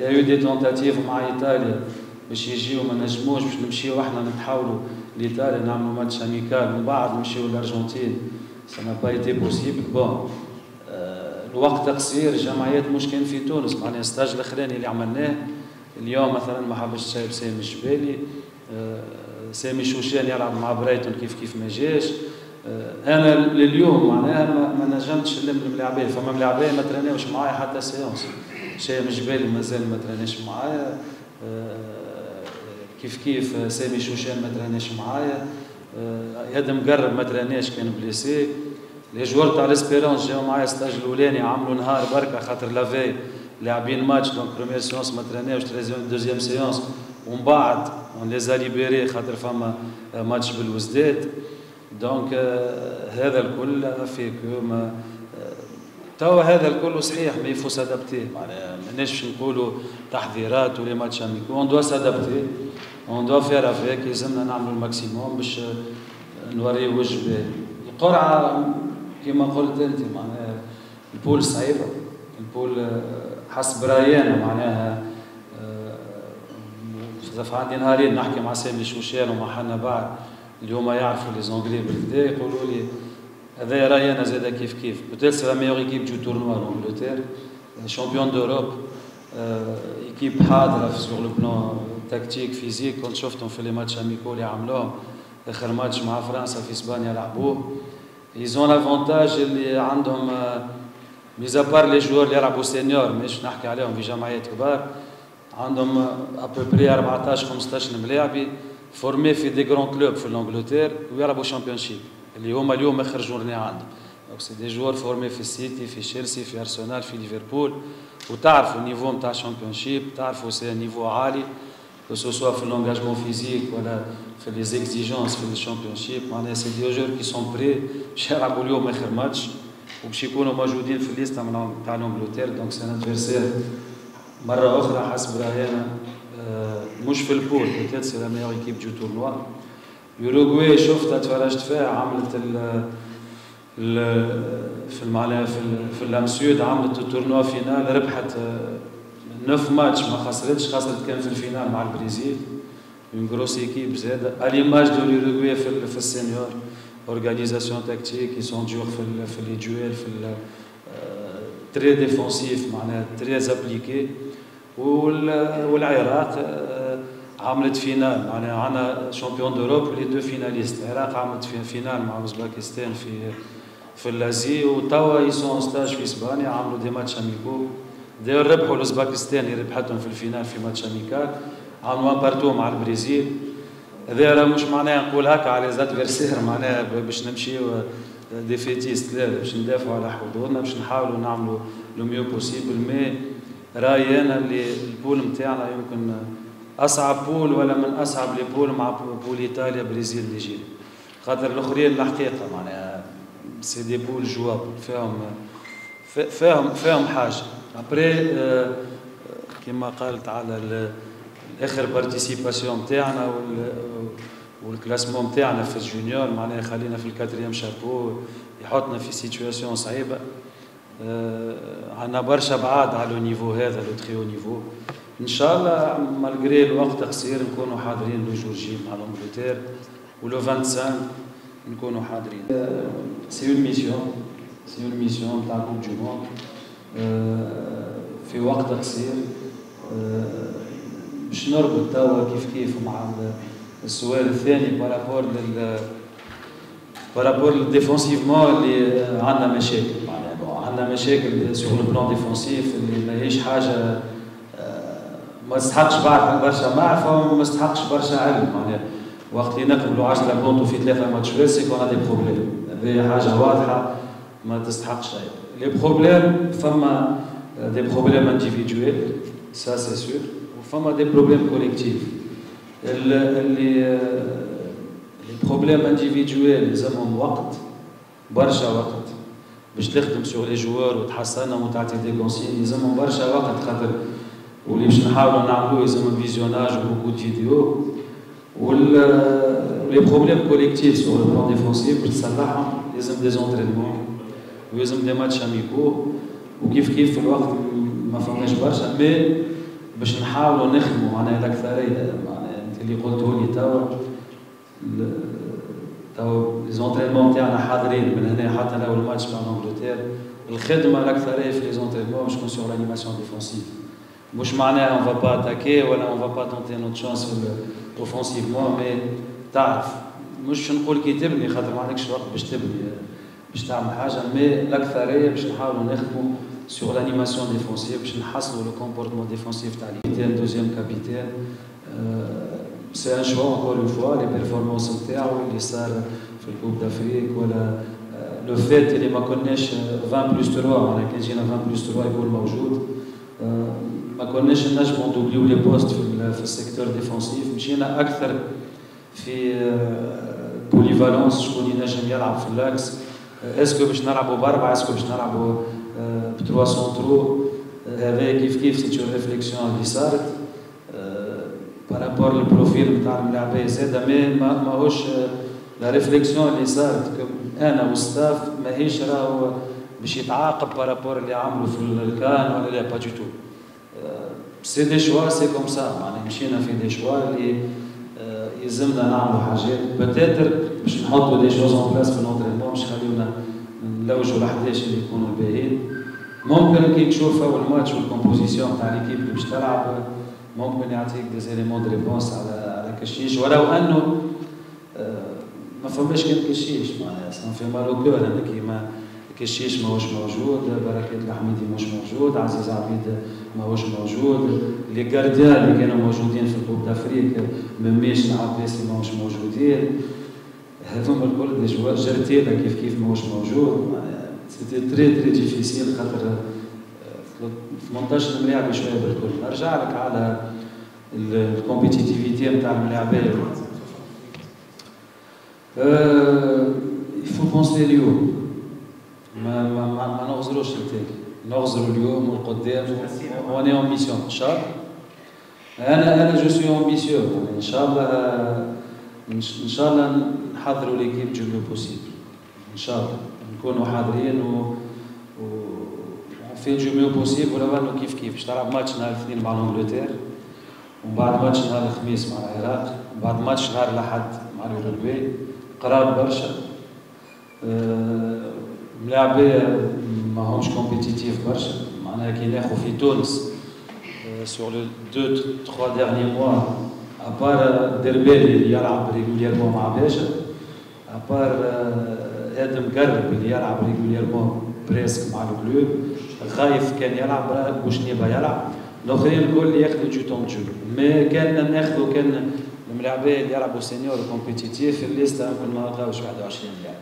y a eu des tentatives مع إيطاليا باش يجيو ما نجموش باش نمشيو إحنا نتحاولوا لإيطاليا نعملوا match amical. من بعد نمشيو للارجنتين ça a pas été possible bon الوقت قصير. الجمعيات مش كان في تونس. معناها stage الأخراني اللي عملناه. اليوم مثلا ما حبش شايب سامي الجبالي آه، سامي شوشان يلعب مع برايتون كيف كيف ما جاش. آه، أنا لليوم معناها ما نجمتش نلم الملاعبيه فما ملاعبيه ما تريناوش معايا حتى séance شايب الجبالي مازال ما تريناش معايا. آه، كيف كيف سامي شوشان ما تريناش معايا. يد مقرب ما تريناش كان blessé. les joueurs تاع l'Espérance جاو معايا stage الأولاني عملوا نهار بركة خاطر la veille لاعبين match donc première séance ما تريناوش deuxième séance ومن بعد on les a libérés خاطر فما ماتش بالوزداد. donc هذا الكل في mais توا هذا الكل صحيح mais faut s'adapter معناها ماناش نقولوا تحذيرات ولا matchs amicaux on doit s'adapter on doit faire avec يلزمنا نعملوا ال maximum باش نوريو وجه القرعة كما قلت أنت معناها ال poule صعيبة. ال poule حسب رأيي أنا معناها آه، عندي نهارين نحكي مع سامي شوشان ومع حنا بعد اليوم يعرفوا les Anglais بالكدا يقولوا لي هذا رايي أنا زاد كيف كيف peut-être c'est la meilleure équipe du tournoi l'Angleterre champions d'Europe équipe حاضره sur le plan tactique physique كنت شفتهم في les matchs amicaux اللي عملوهم اخر ماتش مع فرنسا في اسبانيا لعبوه ils ont l'avantage اللي عندهم mis à part les joueurs اللي يلعبوا seniors مش نحكي عليهم في جمعيات كبار عندهم à peu près 14 15 ملاعبي formés في des grands clubs في l'Angleterre ويلعبوا Championship اللي هما اليوم اخر journée عندهم donc c'est des joueurs formés في السيتي في تشيلسي في ارسنال في ليفربول وتعرفوا ال niveau نتاع ال Championship تعرفوا c'est niveau عالي que soit في l'engagement physique ولا في les exigences في ال Championship معناها c'est des joueurs qui sont prêts باش يلعبوا اليوم آخر ماتش وباش يكونوا موجودين في ال liste تاع l'Angleterre donc c'est adversaire مرة أخرى حسب رأينا مش في ال poule peut-être c'est la meilleure équipe du tournoi يوروغواي شفتها تفرجت فيها عملت ال في المعنى في في اللام عملت ال tournoi finale ربحت 9 ماتش ما خسرتش خسرت كان في ال finale مع البرازيل une grosse équipe زاد l'image de l'Uruguay في, في ال seniors. organisation tactique qui sont durs في في les duels في très défensifs معناها très appliqués والعراق عملت finale معناها عندنا champions d'Europe les deux finalistes العراق عملت في finale مع اوزباكستان في في l'Asie وتوا ils sont en stage في اسبانيا عملوا des matchs amicaux d'ailleurs ربحوا الاوزباكستان اللي ربحتهم في ال finale في match amical عملوا بارتو مع البرازيل هذا راه مش معناها نقول هكا على les adversaires معناها باش نمشيو défaitistes لا باش ندافعوا على حضورنا باش نحاولوا نعملوا le mieux possible mais رايي أنا اللي ال poule نتاعنا يمكن أصعب poule ولا من أصعب les poules مع poule إيطاليا برازيل نيجيريا خاطر الأخرين الحقيقة معناها c'est des poules jouables فيهم فيهم فيهم حاجة. après كما قالت على آخر participation نتاعنا وال classement نتاعنا في ال juniors معناها خلينا في ال quatrième chapeau يحطنا في situation صعيبة. عندنا برشا بعاد على ال niveau هذا le très niveau إن شاء الله malgré الوقت قصير نكونوا حاضرين le jour J مع l'Angleterre و le 25 نكونوا حاضرين. c'est une mission c'est une mission تاع coupe du monde في وقت قصير. باش نربط توا كيف كيف مع السؤال الثاني par rapport لل par rapport défensivement اللي عندنا مشاكل. معناها عندنا مشاكل sur ال plan défensif اللي ماهيش حاجة ما تستحقش بعد برشا معرفة وما تستحقش برشا علم. معناها وقت اللي نقبلوا 10 بونتو في ثلاثة ماتشات c'est qu'on a des problèmes هذه حاجة واضحة ما تستحقش les problèmes فما des problèmes individuels ça c'est sûr وفما des problèmes collectifs اللي les problèmes individuels لازمهم وقت برشا وقت باش تخدم sur les joueurs وتحسنهم وتعطي des consignes يلزمهم برشا وقت خاطر واللي باش نحاولوا نعملوه يلزم visionnage و beaucoup de vidéos وال les problèmes collectifs sur le plan défensif باش تصلحهم لازم des entraînements ويلزم des matchs amicaux وكيف كيف في الوقت ما فماش برشا mais باش نحاولوا نخدموا معناها الأكثرية معناها أنت اللي قلته لي توا tous les entraînements تاعنا حاضرين من هنا حتى le الماتش مع إنجلترا الخدمة الأكثرية في les entraînements باش تكون sur l'animation défensive مش معناها on va pas attaquer ولا on va pas tenter notre chance في offensivement mais تعرف مش نقول كي تبني خاطر ما عندكش وقت باش تبني باش تعمل حاجة mais الاكثريه باش نحاولوا نخدموا sur l'animation défensive باش نحسنوا le comportement défensif تاع ال capitaine deuxième capitaine c'est un choix encore une fois les performances نتاعو اللي صار في ال coupe d'Afrique ولا le fait اللي ما كناش 20 plus 3 معناها كان جينا 20 plus 3 يكون موجود ما كناش نجموا ندوبليو les postes في, في ال secteur défensif. مشينا أكثر في polyvalence شكون ينجم يلعب في l'axe est-ce que باش نلعبوا بأربعة est-ce que باش نلعبوا ب trois centraux هذا كيف كيف؟ c'est toute réflexion اللي صارت par rapport ال profil نتاع الملاعبيه زاده mais ماهوش la réflexion اللي صارت أنا وال staff ماهيش راهو باش يتعاقب par rapport اللي عملوا في الكان ولا لا pas du tout c'est des choix c'est comme ça معناها مشينا في des choix اللي يلزمنا نعملوا حاجات peut-être باش نحطوا des choses en place في l'entraînement باش يخليونا نلوجوا ال 11 اللي يكونوا الباهيين ممكن كي تشوف اول ماتش وال composition تاع l'équipe اللي باش تلعب ممكن يعطيك des éléments de réponse على على كشيش ولو انه ما فماش كان كشيش معناها ça nous fait mal au cœur أنا كيما كشيش ماهوش موجود بركات الحميدي مش موجود عزيز عبيد ماهوش موجود les gardiens اللي كانوا موجودين في ال coupe d'Afrique مميش العباسي ماهوش موجودين هذوما الكل des joueurs جرتيلا كيف كيف ماهوش موجود c'était très très difficile خاطر 18 ملاعب شوية بالكل نرجع لك على ال compétitivité نتاع الملاعبيه il faut penser اليوم ما ما ما, ما نغزروش التالي نغزروا اليوم والقدام. on est en mission ان شاء الله أنا أنا je suis ambitieux ان شاء الله ان شاء الله نحضروا l'équipe le mieux possible ان شاء الله نكونوا حاضرين و, في le mieux possible ولو كيف كيف. باش تلعب ماتش نهار الاثنين مع الانجلتير ومن بعد ماتش نهار الخميس مع العراق. ومن بعد ماتش نهار الأحد مع الأوروغواي. قراب برشا. ملاعبية ماهمش كومبيتيتيف برشا. معناها كي ناخذ في تونس سور لو دو تخوا ديرني موا ابار دربالي اللي يلعب ريغوليرمون مع باشا ابار آدم قرب اللي يلعب ريغوليرمون بريسك مع الكلوب خايف كان يلعب بوشنيبا يلعب. الآخرين الكل ياخذوا جو تون جو mais كان ناخذوا كان الملاعبيه اللي يلعبوا seniors compétitifs في الليستة يمكن ما نلقاوش 21 لاعب